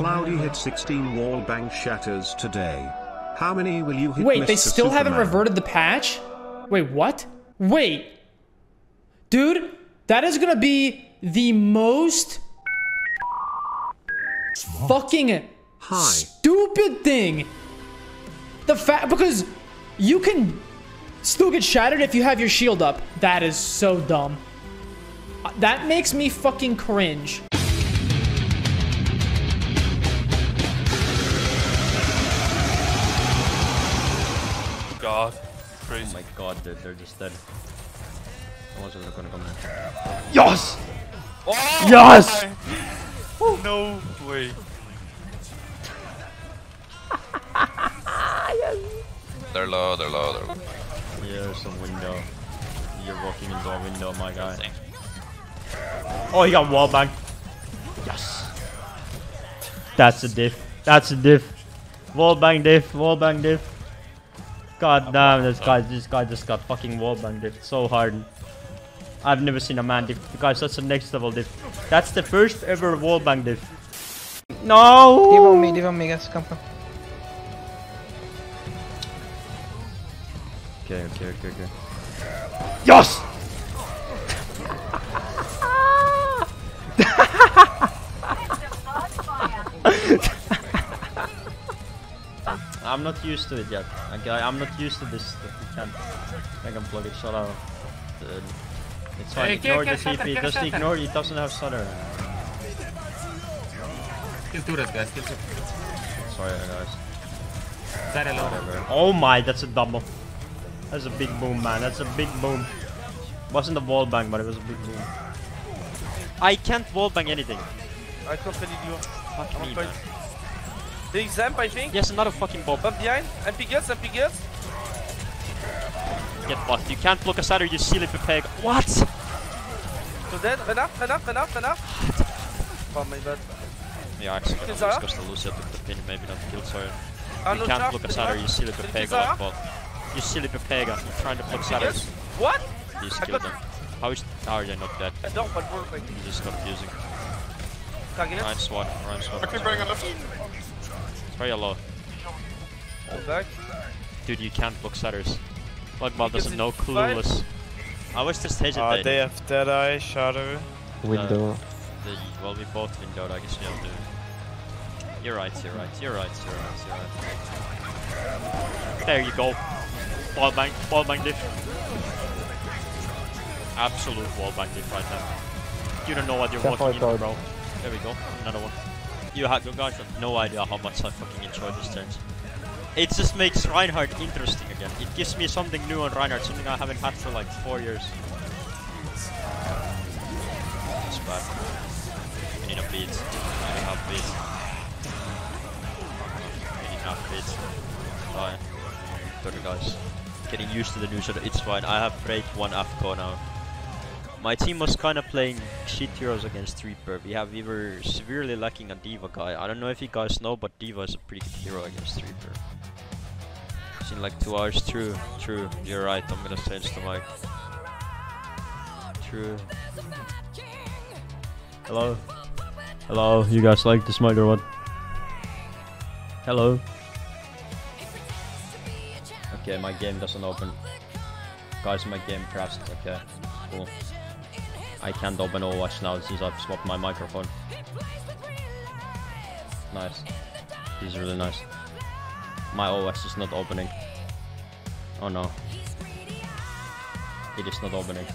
Cloudy hit 16 wall bang shatters today. How many will you hit? Wait, they Mr. still haven't reverted the patch? Wait, what? Wait. Dude, that is gonna be the most fucking Hi. stupid thing. The fact because you can still get shattered if you have your shield up. That is so dumb. Uh, That makes me fucking cringe. Oh my god, dude, they're just dead. Someone's just gonna come in. Yes! Oh, Yes! No way. They're low, they're low, they're low. Yeah, there's a window. You're walking into a window, my guy. Oh, he got wallbang. Yes! That's a diff. That's a diff. Wallbang diff, wallbang diff. God damn, this guy, this guy just got fucking wallbang diff so hard. I've never seen a man diff. Guys, that's the next level diff. That's the first ever wallbang diff. No! Div on me, div on me guys, come come. Okay, okay, okay, okay. Yes! I'm not used to it yet. Okay, I'm not used to this. That you can't. I can plug it. Shut up. Dude. It's fine. Hey, ignore the get shutter, TP. Just ignore it. It doesn't have stutter. Kill turret, guys. Kill turret. Sorry, guys. Sorry, low. Whatever. Oh my, that's a double. That's a big boom, man. That's a big boom. Wasn't a wall bang, but it was a big boom. I can't wall bang anything. I can't believe you. Fuck me, man. The exam, I think. Yes, another fucking bomb. But behind. MP gets, MP gets. Get what? You can't block a saddle, you silly peg. What? So then, run up, run up, run up, run up. Oh my bad. Yeah, actually, Kill gonna lose because the Lucio took the pin, maybe not kill Sawyer. You can't trap, block a no saddle, trap. you silly Did you pega Zara? like bot. You silly pega. You're trying to block Yes. saddles. What? You I killed got- them. How is how are they not dead? I don't, but we're like, You're just confusing. target. Ryan SWAT, Ryan SWAT. Okay, bring it up. It's very low. Go back. Dude, you can't block saddles. Like bot Because doesn't know it's five. clueless. I was just Uh, hesitating. they have Dead Eye, Shadow. Window. the, well, we both windowed, I guess we all do. You're right, you're right, you're right, you're right, you're right. There you go. Wall bang, wall bang diff. Absolute wall bang diff right now. You don't know what you're walking into, bro. There we go, another one. You, guys have no idea how much I fucking enjoy this change. It just makes Reinhardt interesting again. It gives me something new on Reinhardt, something I haven't had for like four years. It's bad. We need a beat. We need half beat. We need half beat. Fine. Sorry guys. Getting used to the new setup. It's fine. I have break one AFCO now. My team was kind of playing shit heroes against Reaper. We have we were severely lacking a D.Va guy. I don't know if you guys know, but D.Va is a pretty good hero against Reaper. It's in like two hours. True, true. You're right. I'm gonna change the mic. True. Hello. Hello. You guys like this mic or what? Hello. Okay, my game doesn't open. Guys, my game crashed. Okay, cool. I can't open Overwatch now since I've swapped my microphone. Nice. This is really nice. My OS is not opening. Oh no. It is not opening.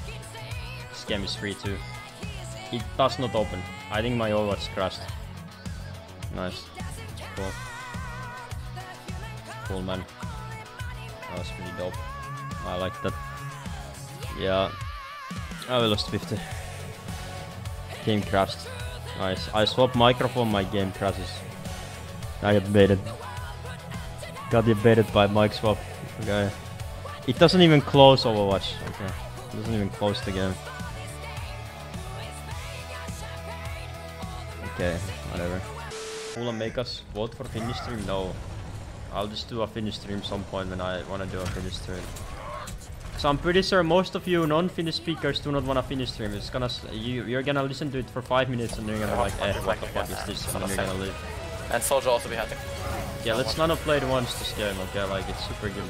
This game is free too. It does not open. I think my OS crashed. Nice. Cool. Cool man. That was pretty dope. I like that. Yeah. Oh, I lost 50. Game crashed. Nice. I swap microphone, my game crashes. I get baited. Got baited by mic swap. Okay. It doesn't even close Overwatch. Okay. It doesn't even close the game. Okay, whatever. Will make us vote for finish stream? No. I'll just do a finish stream some point when I wanna do a finish stream. So I'm pretty sure most of you non-Finnish speakers do not want a Finnish stream. It's gonna you you're gonna listen to it for five minutes and you're gonna be like, eh, what the fuck is this? And then you're gonna leave. And Soldier also be hunting. Yeah, let's not of play it once this game, okay? Like, it's super good.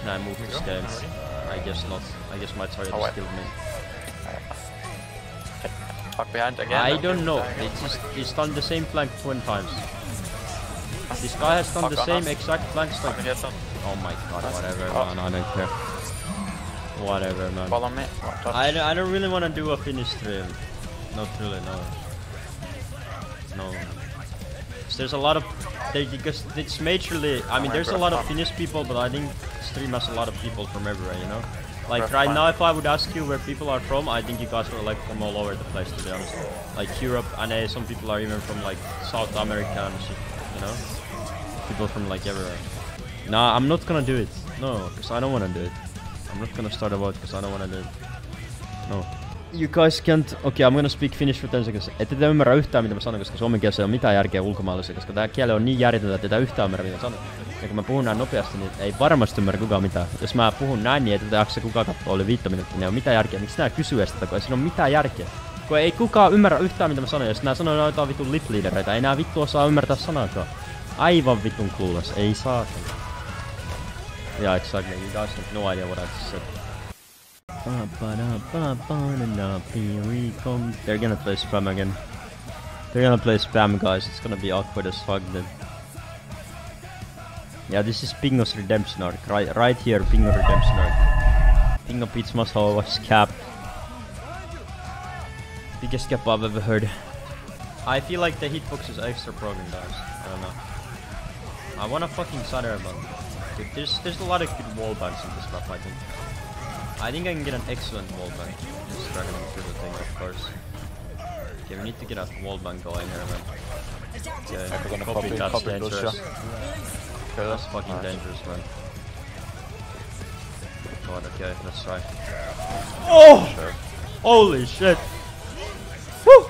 Can I move this game? I guess not. I guess my target Oh, just killed me. Fuck behind again. I don't know. It's just, he's done the same flank 20 times. This guy has done the same us. exact flanks like... Fucking hit some. Oh my god, whatever Oh. man, I don't care. Whatever man. Follow me. I, don't- I don't really want to do a finish stream. Not really, no. No. 'Cause There's a lot of... They, because it's majorly... I mean, there's a lot of Finnish people, but I think stream has a lot of people from everywhere, you know? Like Rough right one. now, if I would ask you where people are from, I think you guys are like from all over the place, to be honest. Like Europe, and uh, some people are even from like South America and shit, you know? People from like everywhere. Nah, I'm not gonna do it. No, because I don't wanna do it. I'm not gonna start about because I don't wanna do it. No. You guys can't... Okay, I'm gonna speak Finnish for 10 seconds. Ette te ymmärrä yhtään mitä mä sanon, koska suomen kielessä ei ole mitään järkeä ulkomaalaisessa, koska tää kieli on niin järjetöntä, että te yhtään ymmärrä mitä mä sanon. Ja kun mä puhun näin nopeasti, niin ei varmasti ymmärrä kukaan mitään. Jos mä puhun näin, niin ei tätä jaksa kukaan katsoa oli viittä minuuttia, niin ei ole mitään järkeä. Miksi nää kysyy tätä, kun ei siinä ole mitään järkeä. Kun ei kukaan ymmärrä yhtään mitä mä sanon, jos nää sanoo jotain vitun lip leadereita, ei nää vittu osaa ymmärtää sanaakaan. Aivan vitun clueless, ei saa. Yeah, exactly. You guys have no idea what I just said. They're gonna play spam again. They're gonna play spam, guys. It's gonna be awkward as fuck then. Yeah, this is Pingo's redemption arc. Right, right here, Pingo redemption arc. Pingo beats Masao was cap. Biggest cap I've ever heard. I feel like the hitbox is extra broken, guys. I don't know. I wanna fucking Sutter, but dude, there's there's a lot of good wall bangs in this map. I think. I think I can get an excellent wall bang. Just dragging through the thing, of course. Okay, we need to get a wall bang going here, man. Okay, we're gonna copy, copy- that's copy dangerous. Lucia. That's fucking dangerous, man. God, okay, let's try. Oh! Holy shit! Woo!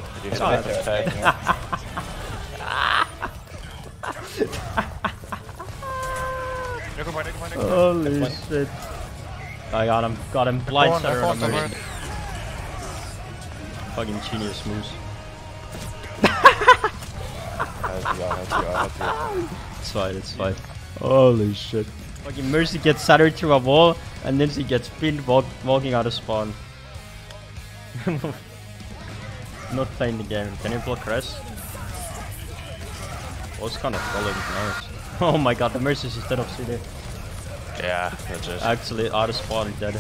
Did you hit Sorry. him? Okay. Holy shit. I got him, got him. Blind one, center F1, on the F1. Fucking genius moves. It's fine, it's fine. Holy shit. Fucking Mercy gets shattered through a wall, and then she gets pinned walk walking out of spawn. Not playing the game. Can you block Res? Was kind of following nice. Oh my god, the Mercy is instead of CD. Yeah, legit. Actually, out of spawn dead.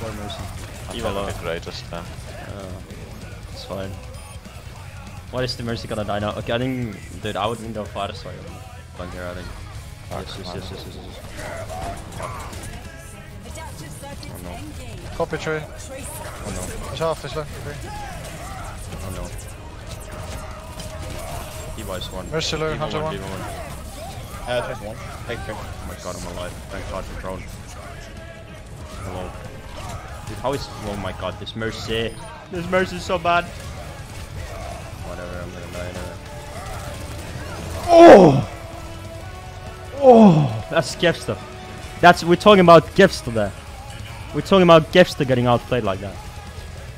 Poor Mercy. Even Not low. the greatest then. Oh, it's fine. What is the Mercy gonna die now? Okay, I think, dude, I would window fire so I'm here, I think. Yes, yes, yes, yes, yes, yes. Oh no, Copy tree. oh no, He's half, he's left. Oh no. Device one. Mercy low, Hunter one. D.Va one. Uh, there's one. Two. Oh my god, I'm alive. Thank god for drone. Hello. Dude, how is... Oh my god, this Mercy. This Mercy is so bad. Whatever, I'm gonna die anyway. Oh! Oh! That's Gefsta. That's... We're talking about Gefsta there. We're talking about Gefsta getting outplayed like that.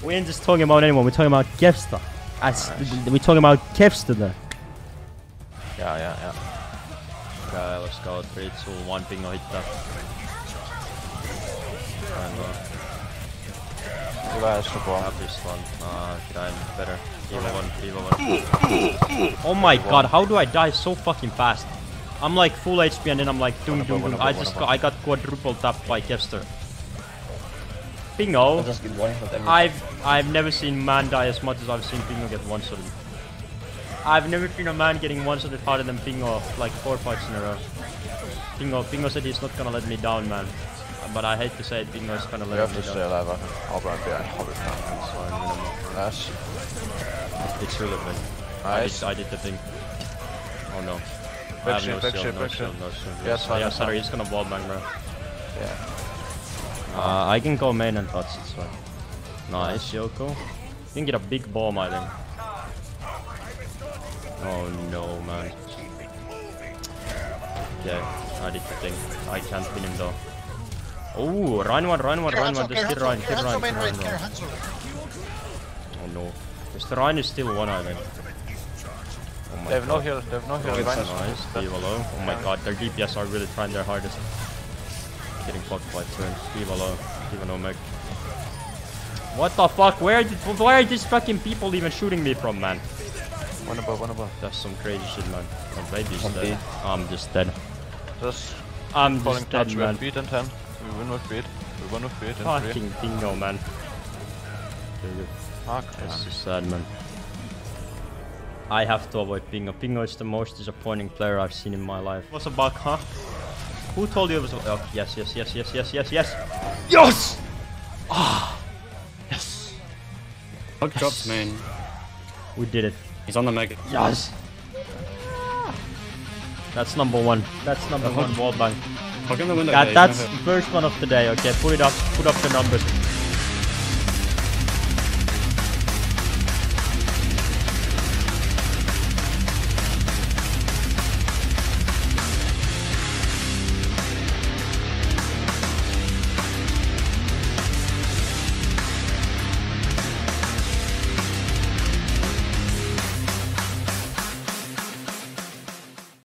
We ain't just talking about anyone, we're talking about Gefsta. That's, we're talking about Gefsta there. Yeah, yeah, yeah. Okay, let's go. 3, 2, 1, bingo, hit that. And, Hyvä Essu Boom. have this. Uh, did I better? D.Va 1, D.Va 1. Oh my god, how do I die so fucking fast? I'm like full HP and then I'm like doom doom doom. I just got, I got quadruple tapped by Kevster. Bingo. Just get one hit every I've I've never seen man die as much as I've seen Bingo get one shotted. I've never seen a man getting one shotted harder than Bingo like four fights in a row. Bingo Bingo said he's not gonna let me down, man. But I hate to say it, Bingo is gonna let me down. You have me to down. stay alive, I think. I'll run behind. I'll be fine. So I'm gonna- Nice. It's really big. I did, I did the thing. Oh no. I Back have shield, no back shield, shield, no back shield, shield. no shield. Yeah, it's fine, yeah, sorry, he's gonna wall bang, bro. Yeah. Uh, I can go main and touch, it's fine. Nice, Yoko. You can get a big bomb, I think. Oh no, man. Okay, I did the thing. I can't win him though. Oh, run one, run one, run one. Just kill Ryan, kill Ryan, kill Ryan, Ryan. Oh no. Because the Ryan is still one, I think. Oh they have no heal. They have no heal. Oh, it's Right? just- Nice, Steve alone. Oh my god, their DPS are really trying their hardest. Getting fucked by turn. Steve alone. Even Omeg. What the fuck? Where did, where are these fucking people even shooting me from, man? One above, one above. That's some crazy shit, man. My baby's One dead. B. I'm just dead. Just I'm falling just dead, touch. We have man. and 10. We win with speed. We win with speed in 3. Fucking bingo, man. Fuck, That's man. so sad, man. I have to avoid Pingo. Pingo is the most disappointing player I've seen in my life. What's a bug, huh? Who told you it was a Oh, yes, yes, yes, yes, yes, yes, yes. Yes! Ah! Yes! Bug drops man. We did it. He's on the mega. Yes! That's number one. That's number one wall bank. Hug the window. That, that's first one of the day, okay? Put it up, put up the numbers.